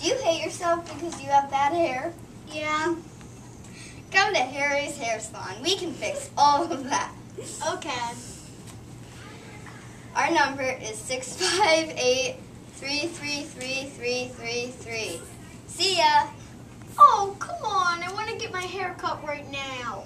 Do you hate yourself because you have bad hair? Yeah. Come to Harry's Hair Salon. We can fix all of that. Okay. Our number is 658 See ya! Oh, come on. I want to get my hair cut right now.